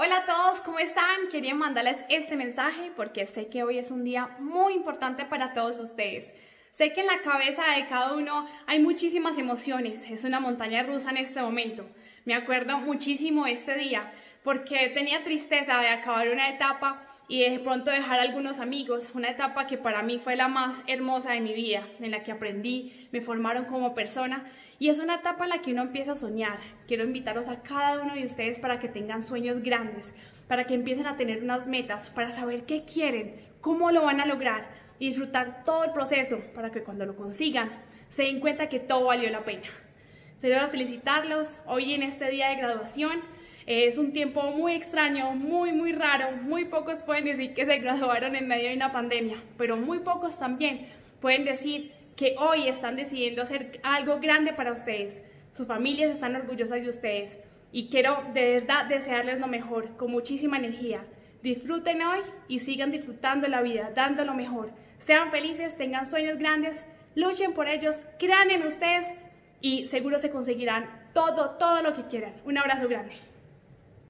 Hola a todos, ¿cómo están? Quería mandarles este mensaje porque sé que hoy es un día muy importante para todos ustedes. Sé que en la cabeza de cada uno hay muchísimas emociones, es una montaña rusa en este momento. Me acuerdo muchísimo este día porque tenía tristeza de acabar una etapa y de pronto dejar algunos amigos, una etapa que para mí fue la más hermosa de mi vida, en la que aprendí, me formaron como persona y es una etapa en la que uno empieza a soñar. Quiero invitaros a cada uno de ustedes para que tengan sueños grandes, para que empiecen a tener unas metas, para saber qué quieren, cómo lo van a lograr y disfrutar todo el proceso para que cuando lo consigan se den cuenta que todo valió la pena. Quiero felicitarlos hoy en este día de graduación es un tiempo muy extraño, muy, muy raro. Muy pocos pueden decir que se graduaron en medio de una pandemia, pero muy pocos también pueden decir que hoy están decidiendo hacer algo grande para ustedes. Sus familias están orgullosas de ustedes y quiero de verdad desearles lo mejor, con muchísima energía. Disfruten hoy y sigan disfrutando la vida, dando lo mejor. Sean felices, tengan sueños grandes, luchen por ellos, crean en ustedes y seguro se conseguirán todo, todo lo que quieran. Un abrazo grande.